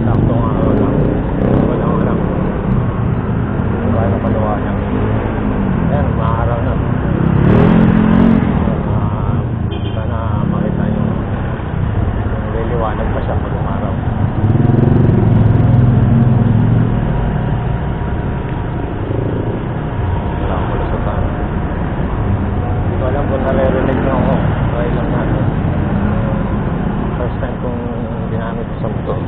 Ito, saktong araw lang. Walang alam. Kaya maliwanag. Ayan, maaraw na. Ah, sana makita nyo yung liliwanag pa siya pag umaraw. Wala akong malusutan. Hindi ko alam kung naririnig nyo ako. Try lang natin. First time kong ginamit sa motor.